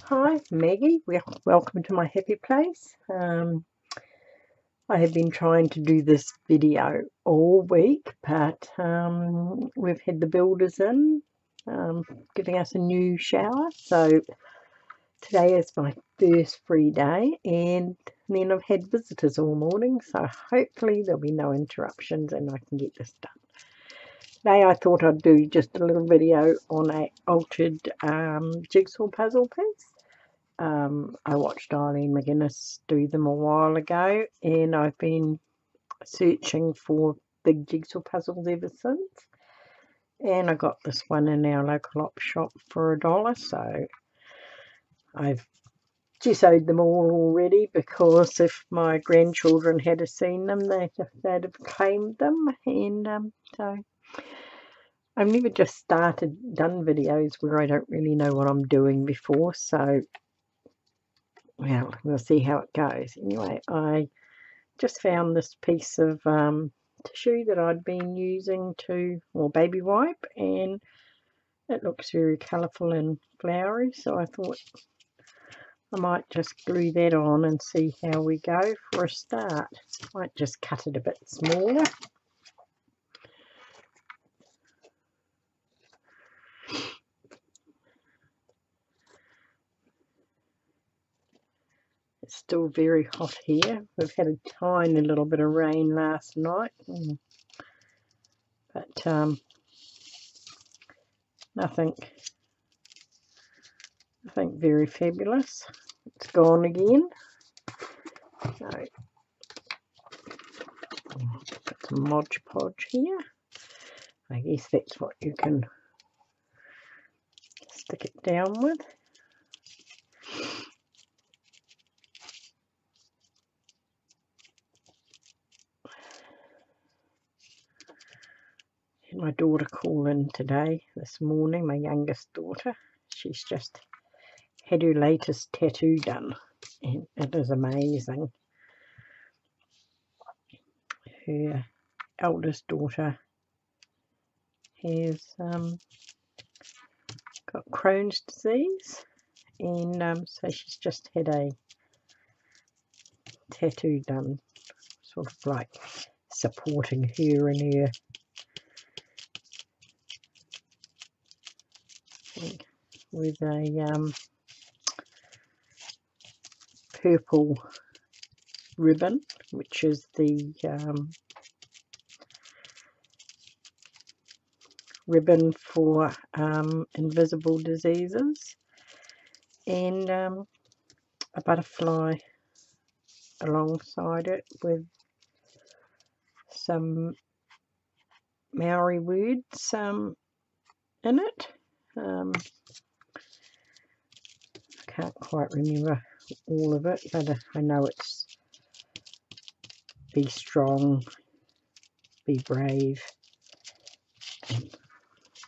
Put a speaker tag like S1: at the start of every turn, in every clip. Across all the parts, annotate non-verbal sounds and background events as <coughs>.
S1: Hi, Maggie. Welcome to my happy place. Um, I have been trying to do this video all week, but um, we've had the builders in um, giving us a new shower. So today is my first free day, and then I've had visitors all morning. So hopefully there'll be no interruptions and I can get this done. Today I thought I'd do just a little video on a altered um, jigsaw puzzle piece. Um, I watched Eileen McGuinness do them a while ago and I've been searching for big jigsaw puzzles ever since. And I got this one in our local op shop for a dollar, so I've gessoed them all already because if my grandchildren had seen them, they'd, they'd have claimed them. And um, so I've never just started done videos where I don't really know what I'm doing before, so well, we'll see how it goes. Anyway, I just found this piece of um, tissue that I'd been using to, or baby wipe, and it looks very colourful and flowery, so I thought I might just glue that on and see how we go for a start. Might just cut it a bit smaller. It's still very hot here. We've had a tiny little bit of rain last night. Mm. But um, nothing, nothing very fabulous. It's gone again. So, got some Mod Podge here. I guess that's what you can stick it down with. My daughter call in today, this morning, my youngest daughter. She's just had her latest tattoo done, and it is amazing. Her eldest daughter has um, got Crohn's disease, and um, so she's just had a tattoo done, sort of like supporting her in her with a um, purple ribbon, which is the um, ribbon for um, invisible diseases, and um, a butterfly alongside it with some Maori words um, in it. Can't quite remember all of it, but uh, I know it's be strong, be brave. I'm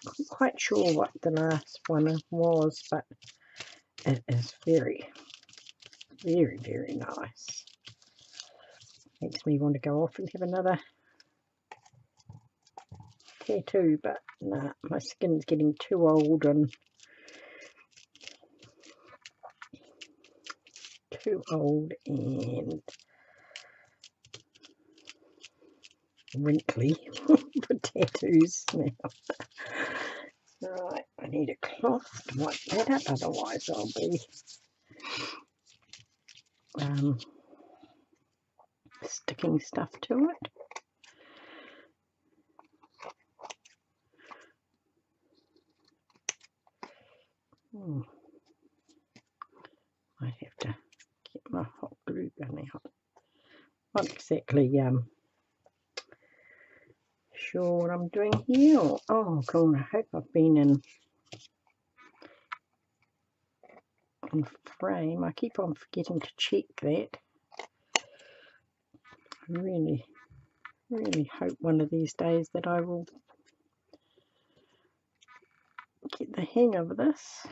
S1: not quite sure what the last one was, but it is very, very, very nice. Makes me want to go off and have another tattoo, but nah, my skin's getting too old and too old and wrinkly <laughs> for tattoos now. Right, I need a cloth to wipe that up, otherwise I'll be um, sticking stuff to it. Hmm. I have to my hot glue gun out. Not exactly um, sure what I'm doing here. oh god, I hope I've been in, in frame. I keep on forgetting to check that. I really, really hope one of these days that I will get the hang of this.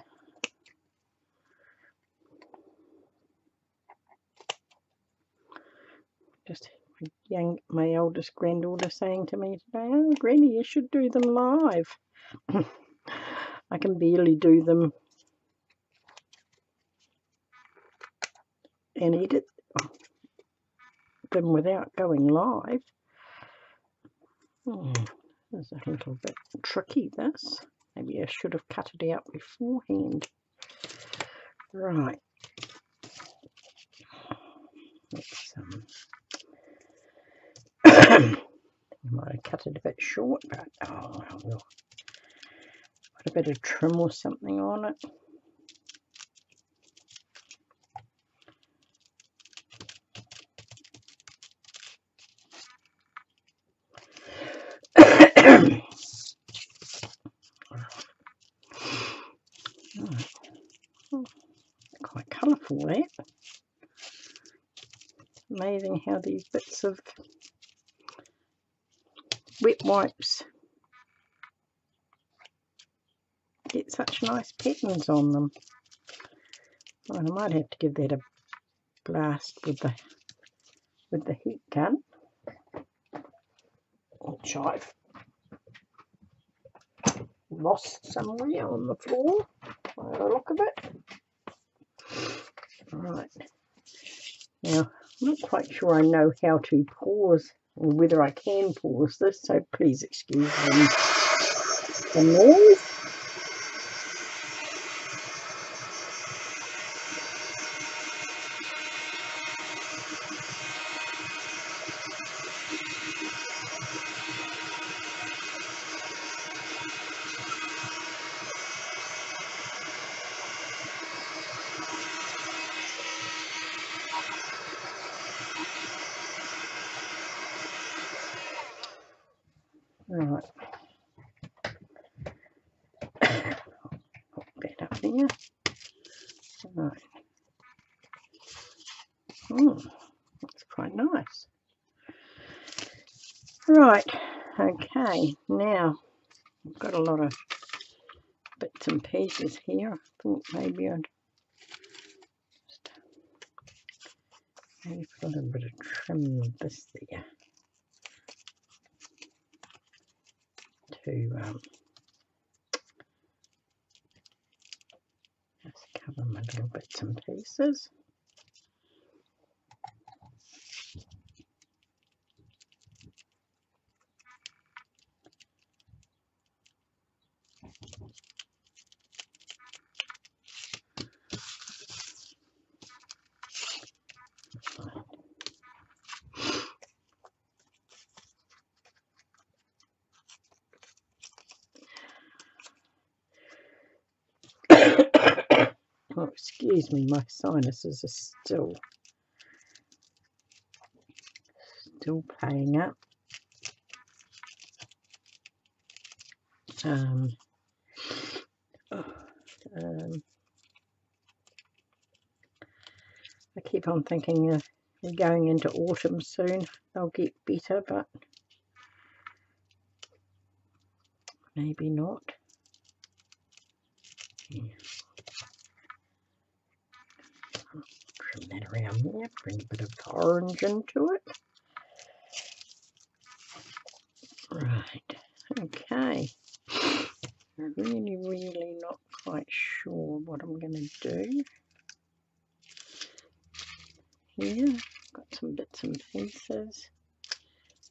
S1: Just my young my oldest granddaughter saying to me today, "Oh, Granny, you should do them live." <clears throat> I can barely do them and edit them without going live. Hmm, is a little bit tricky this. Maybe I should have cut it out beforehand. Right. Let's um <coughs> might have cut it a bit short, but oh I will put a bit of trim or something on it. <coughs> Hmm. Quite colourful that. Amazing how these bits of wet wipes get such nice patterns on them. Well, I might have to give that a blast with the with the heat gun, which I've lost somewhere on the floor by the look of it. Right. Now, I'm not quite sure I know how to pause or whether I can pause this, so please excuse the noise. Right. Put up there. Right. Hmm, that's quite nice. Right, okay, now I've got a lot of bits and pieces here. I thought maybe I'd just maybe put a little bit of trim this there. to um, cover my little bits and pieces. Oh, excuse me, my sinuses are still still playing up. Um, um, I keep on thinking uh, we're going into autumn soon. They'll get better, but maybe not. Yeah. That around there, bring a bit of orange into it. Right, okay. I'm really, really not quite sure what I'm going to do. Here, got some bits and pieces,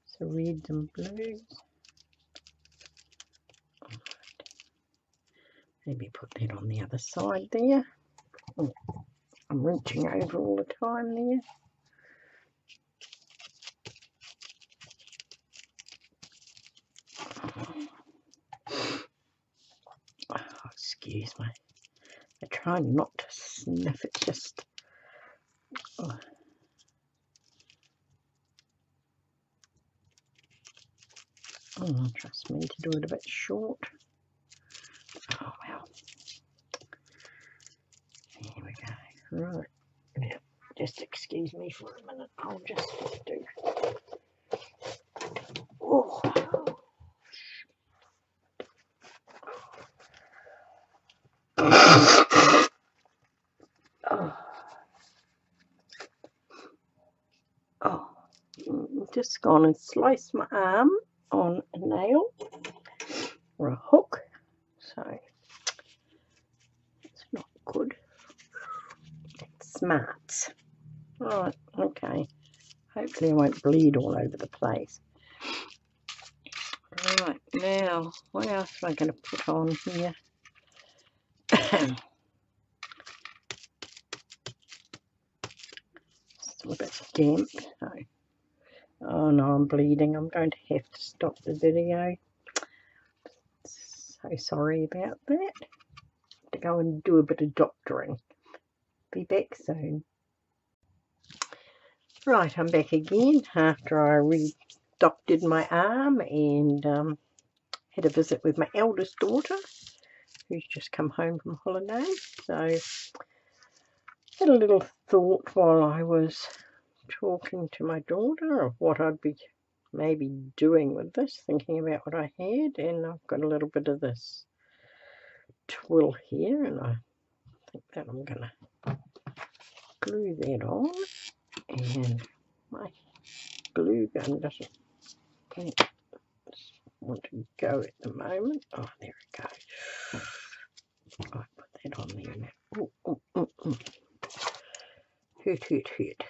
S1: so reds and blues. Maybe put that on the other side there. Oh. I'm reaching over all the time there. Oh, excuse me. I try not to sniff, it's just... Oh. Oh, trust me to do it a bit short. Oh well. Here we go. Right. Yeah. Just excuse me for a minute. I'll just do. Oh. oh. Oh. Just gone and sliced my arm on a nail or a hook. So it's not good smart. Right, okay. Hopefully I won't bleed all over the place. Right, now, what else am I going to put on here? Still a bit damp. Oh no, I'm bleeding. I'm going to have to stop the video. So sorry about that. to go and do a bit of doctoring. Be back soon. Right, I'm back again after I re-doctored my arm and um, had a visit with my eldest daughter who's just come home from holiday. So had a little thought while I was talking to my daughter of what I'd be maybe doing with this, thinking about what I had, and I've got a little bit of this twill here, and I think that I'm going to glue that on, and my glue gun doesn't want to go at the moment. Oh, there it goes. I put that on there now. Oh, oh, oh, oh. Hurt, hurt, hurt.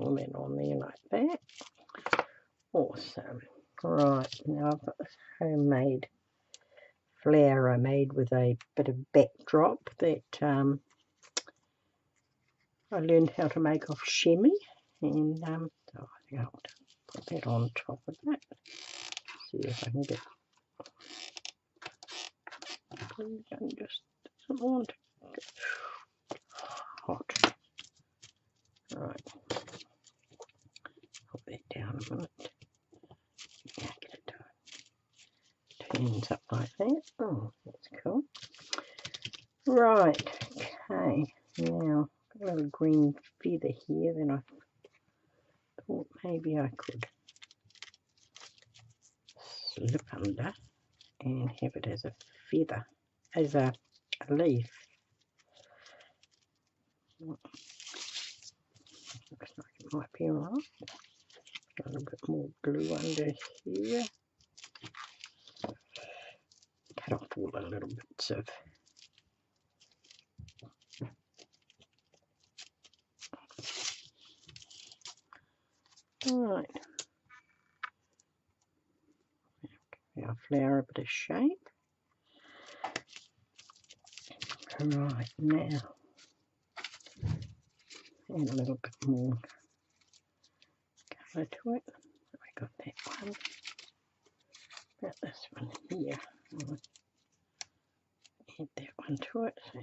S1: pull that on there like that. Awesome. Right, now I've got this homemade made with a bit of backdrop that um, I learned how to make off chamois and um, so I think I'll put that on top of that. See if I can get and just doesn't want hot. Right. Put that down a minute. Yeah, get it Turns up like that. Oh, that's cool. Right, okay. Now, got a little green feather here, then I thought maybe I could slip under and have it as a feather, as a, a leaf. Looks like it might be alright. A little bit more glue under here. Off all the little bits of Right. Our flower a bit of shape. Right now, add a little bit more colour to it. I got that one. Got this one here. Add that one to it. So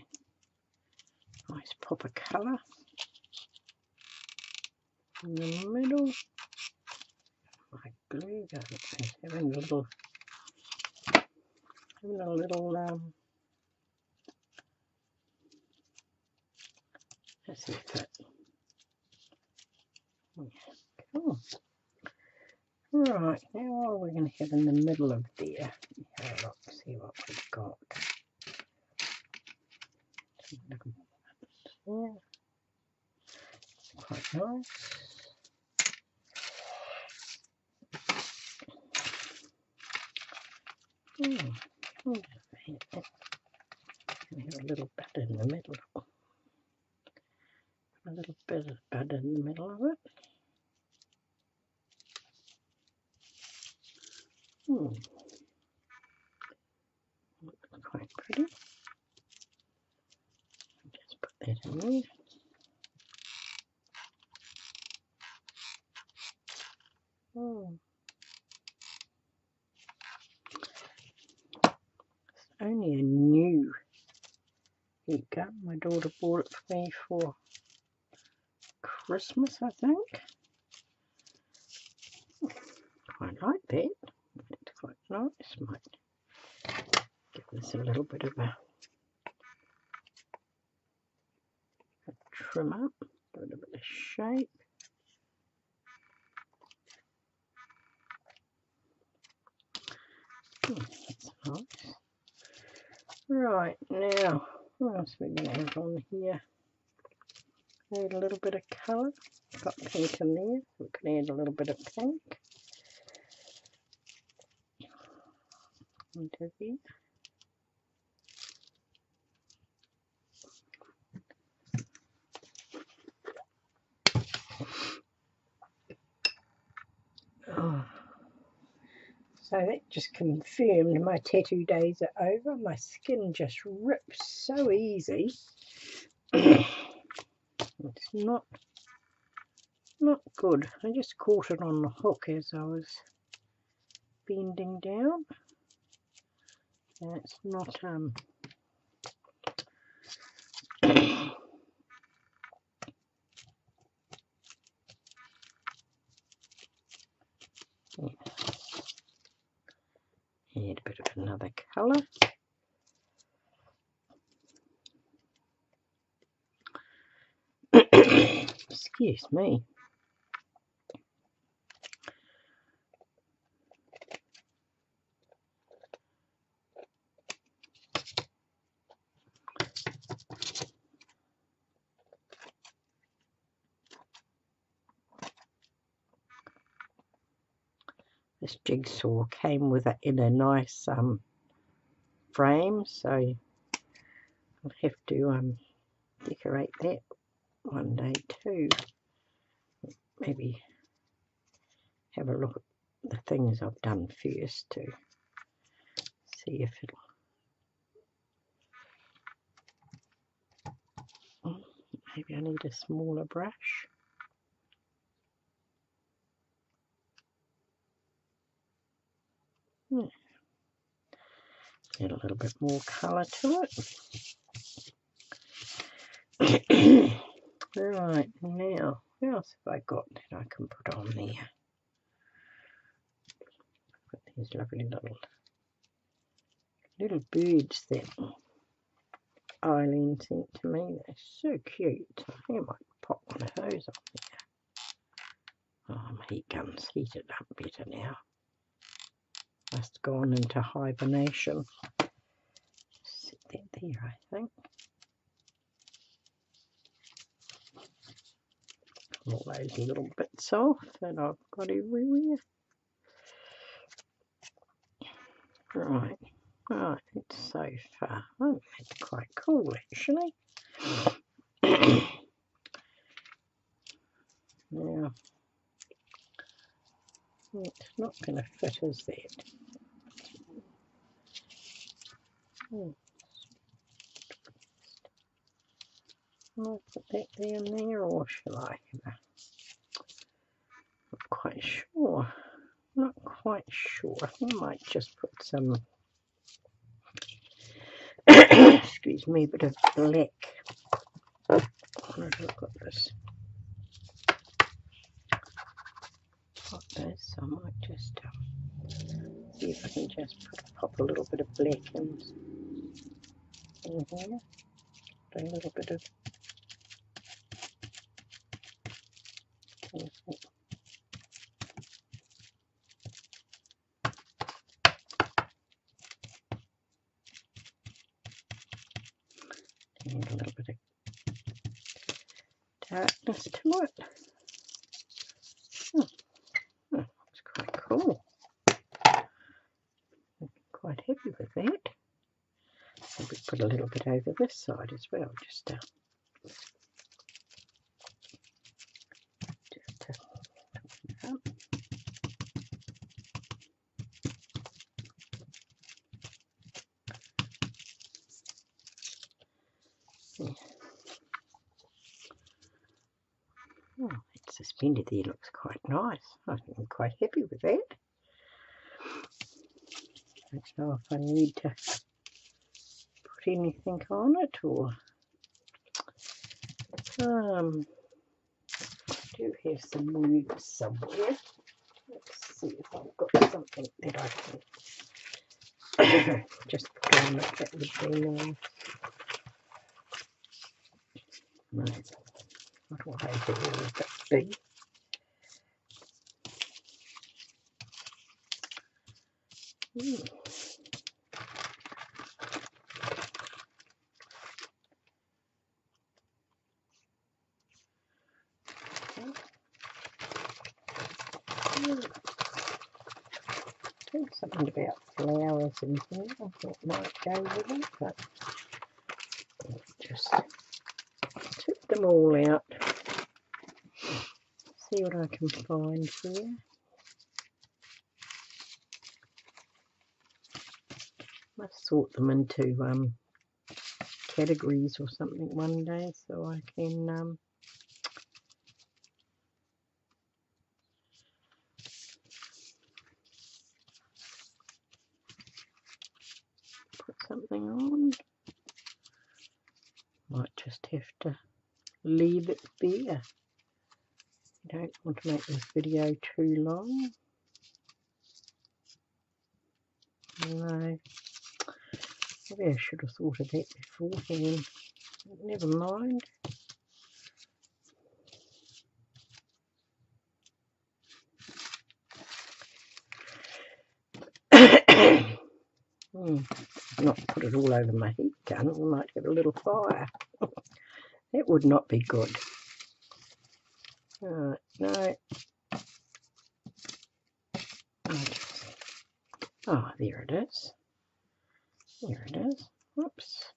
S1: nice pop of colour in the middle. My glue gun is having a little, having a little, um, let's see if that, cool. Right, now what are we going to have in the middle of there? Have a look, see what we've got. Quite nice. Hmm. Hmm. a little bit in the middle. A little bit of bud in the middle of it. Hmm. Looks quite pretty. In there. Hmm. only a new heater. My daughter bought it for me for Christmas, I think. Quite like that. It's quite nice. Might give this a little bit of a, a trim up, give it a bit of shape. Hmm, that's nice. Right, now, what else are we going to add on here? Add a little bit of colour. Got pink in there. We can add a little bit of pink. Into. So that just confirmed my tattoo days are over. My skin just rips so easy. <coughs> it's not not good. I just caught it on the hook as I was bending down. That's not um Add a bit of another colour. <coughs> Excuse me. this jigsaw came with it in a nice um, frame so I'll have to um, decorate that one day too. Maybe have a look at the things I've done first to see if it'll oh, maybe I need a smaller brush Hmm. Add a little bit more colour to it. <coughs> right, now, what else have I got that I can put on there? Got these lovely little little birds that Eileen sent to me. They're so cute. I think I might pop one of those on there. Oh, my heat gun's heated up better now gone into hibernation. Sit that there, I think. All those little bits off that I've got everywhere. Right, right, it's so far. Oh, it's quite cool actually. <coughs> yeah. It's not going to fit as that. Hmm. I'll put that down there or shall i'm Not quite sure. I'm Not quite sure. I think I might just put some <coughs> excuse me, a bit of black. Look at this. Got this, I might just um, see if I can just put, pop a little bit of black in in here. A little bit of and a little bit of darkness to it. Hmm. Hmm, oh, it's quite cool. I'm quite happy with that put a little bit over this side as well, just to, just to Yeah. Oh, suspended there looks quite nice. I'm quite happy with that. I don't know if I need to put anything on it or um, I do have some words somewhere. Let's see if I've got something that I can <coughs> just put on it that would be nice. Right. What do I do with that big? Hmm. something about flowers in here. I thought might go with it, but just tip them all out. See what I can find here. Sort them into um, categories or something one day so I can um, put something on. Might just have to leave it there. I don't want to make this video too long. No. Maybe I should have thought of that beforehand. Never mind. hmm. Not put it all over my heat gun, we might get a little fire. <laughs> that would not be good. Alright, no. Oh, there it is. There it is. Whoops.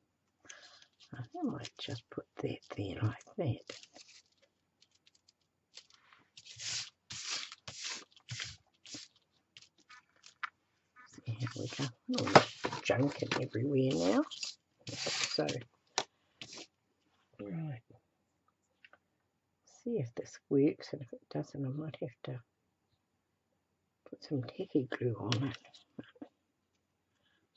S1: I might just put that there like that. There we go. Oh, junking everywhere now. So, right. See if this works, and if it doesn't, I might have to put some tacky glue on it.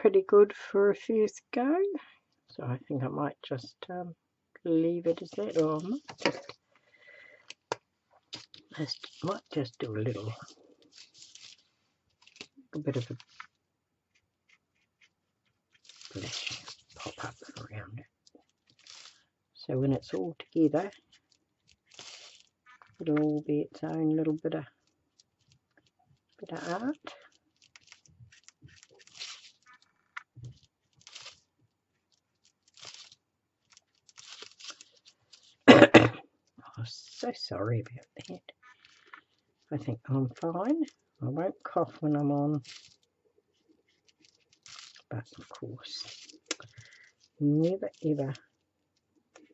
S1: pretty good for a first go. So I think I might just um, leave it as that, or I might just, might just do a little, bit of a pop up around it. So when it's all together, it'll all be its own little bit of bit of art. So sorry about that. I think I'm fine. I won't cough when I'm on. But of course, never ever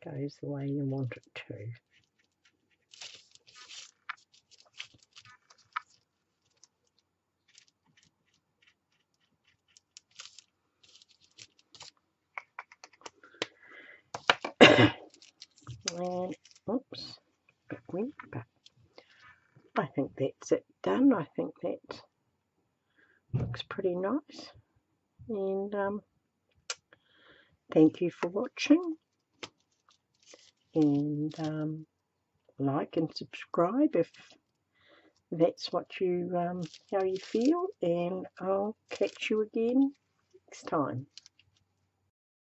S1: goes the way you want it to. and oops but I think that's it done. I think that looks pretty nice. And um, thank you for watching. And um, like and subscribe if that's what you um, how you feel. And I'll catch you again next time.